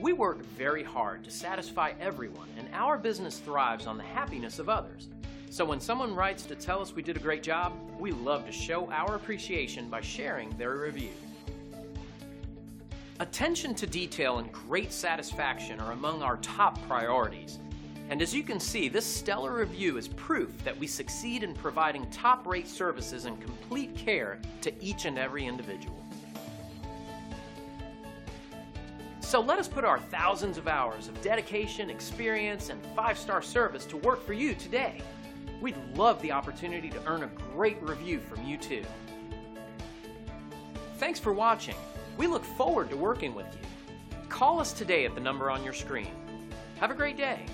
We work very hard to satisfy everyone, and our business thrives on the happiness of others. So when someone writes to tell us we did a great job, we love to show our appreciation by sharing their review. Attention to detail and great satisfaction are among our top priorities. And as you can see, this stellar review is proof that we succeed in providing top rate services and complete care to each and every individual. So let us put our thousands of hours of dedication, experience, and five star service to work for you today. We'd love the opportunity to earn a great review from you too. Thanks for watching. We look forward to working with you. Call us today at the number on your screen. Have a great day.